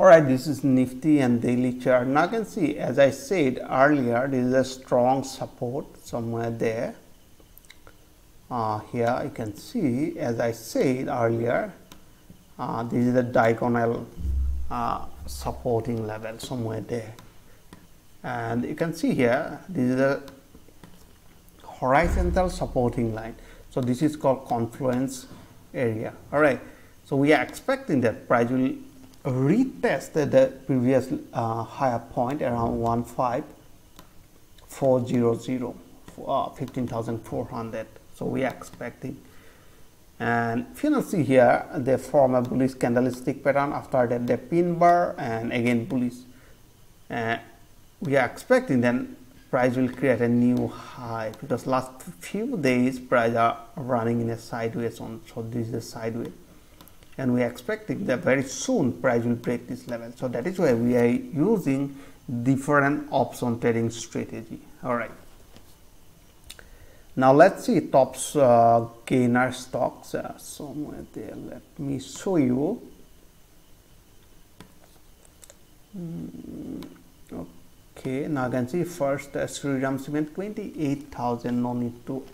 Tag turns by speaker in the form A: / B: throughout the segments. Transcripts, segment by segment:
A: Alright, this is Nifty and daily chart. Now you can see as I said earlier, this is a strong support somewhere there. Uh, here you can see as I said earlier, uh, this is the diagonal uh, supporting level somewhere there. And you can see here, this is a horizontal supporting line. So this is called confluence area. All right. So we are expecting that price will retest the previous uh, higher point around 15400 uh, 15400 so we are expecting and if you see here they form a bullish candlestick pattern after that the pin bar and again bullish. Uh, we are expecting then price will create a new high because last few days price are running in a sideways on so this is a sideways and we are expecting that very soon price will break this level. So that is why we are using different option trading strategy. All right. Now let's see tops uh, gainer stocks uh, somewhere there. Let me show you. Mm, okay. Now you can see first uh, Shriram Cement 28,000 no need to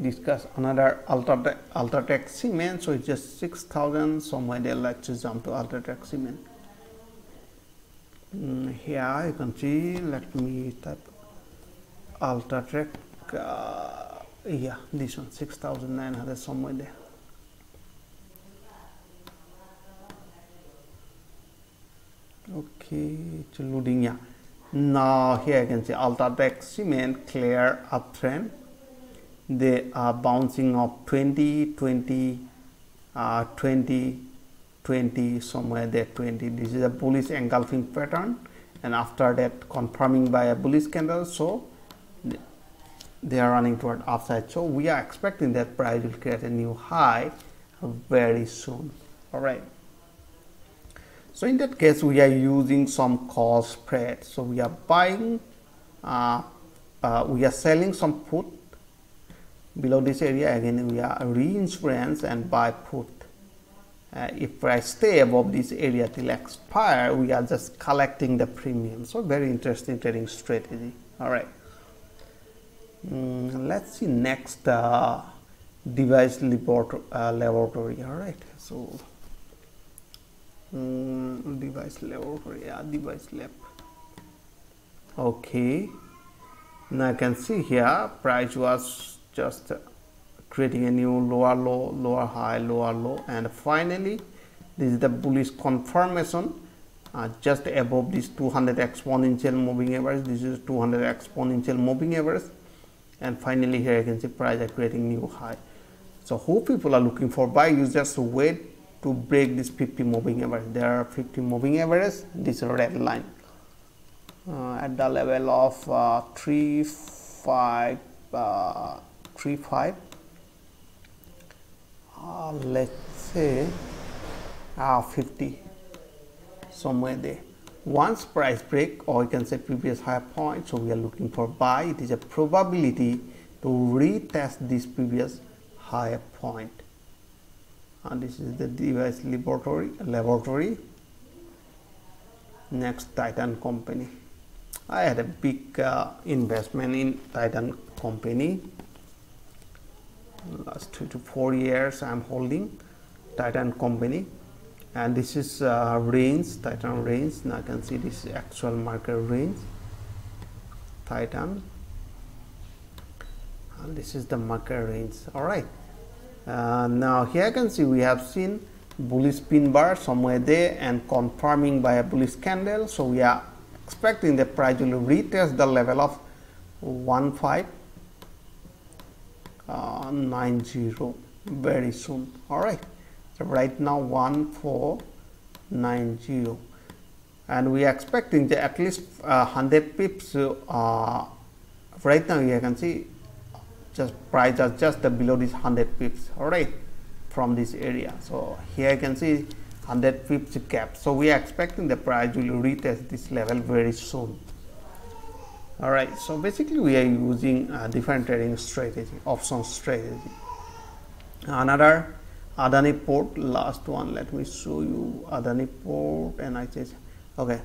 A: discuss another Ultratech, Ultratech cement. So it's just 6,000. Somewhere they like to jump to Ultratech cement. Mm, here you can see, let me type Ultratech. Uh, yeah, this one 6,900 somewhere there. Okay, it's loading. Yeah. Now here you can see Ultratech cement clear uptrend they are bouncing off 20 20 uh, 20 20 somewhere there 20 this is a bullish engulfing pattern and after that confirming by a bullish candle. So they are running toward upside. So we are expecting that price will create a new high very soon. All right. So in that case we are using some call spread. So we are buying uh, uh, we are selling some put below this area again we are reinsurance and buy put. Uh, if I stay above this area till expire we are just collecting the premium. So very interesting trading strategy. All right mm, let's see next uh, Divi's laboratory, uh, laboratory. All right so um, Divi's laboratory yeah Divi's lab. Okay. Now I can see here price was just creating a new lower low lower high lower low and finally this is the bullish confirmation. Uh, just above this 200 exponential moving average this is 200 exponential moving average. And finally here you can see price are creating new high. So who people are looking for? Buy you just wait to break this 50 moving average. There are 50 moving average. This red line. Uh, at the level of uh, 3 5 uh, 35 uh, let's say uh, 50 somewhere there. Once price break or you can say previous high point so we are looking for buy it is a probability to retest this previous higher point. And this is the Divi's laboratory laboratory. Next titan company. I had a big uh, investment in titan company last two to four years I'm holding Titan company. And this is uh, range Titan range. Now I can see this actual market range. Titan. And this is the market range. All right. Uh, now here I can see we have seen bullish pin bar somewhere there and confirming by a bullish candle. So we are expecting the price will retest the level of 1 5 uh, 90 very soon. All right. So right now 1490 and we are expecting the at least uh, 100 pips uh, right now you can see just price are just below this 100 pips. All right. From this area. So here you can see 100 pips gap. So we are expecting the price will retest this level very soon all right so basically we are using a different trading strategy option strategy. Another Adani port last one let me show you Adani port and I say okay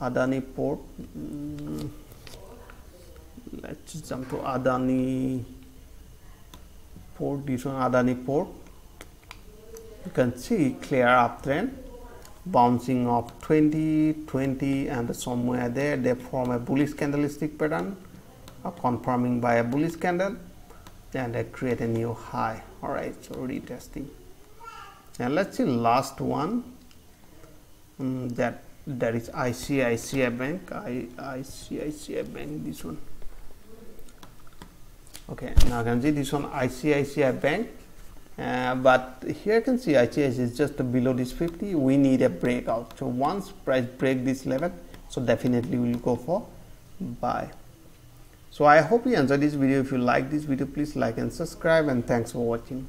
A: Adani port mm, let's jump to Adani port this one Adani port. You can see clear uptrend bouncing of 20 20 and somewhere there they form a bullish candlestick pattern uh, confirming by a bullish candle and they create a new high. All right so retesting. And let's see last one. Um, that that is ICICI bank. I, ICICI bank this one. Okay now you can see this one ICICI bank uh, but here you can see ICICI is just below this 50 we need a breakout. So once price break this level so definitely we'll go for buy. So i hope you enjoyed this video. If you like this video please like and subscribe and thanks for watching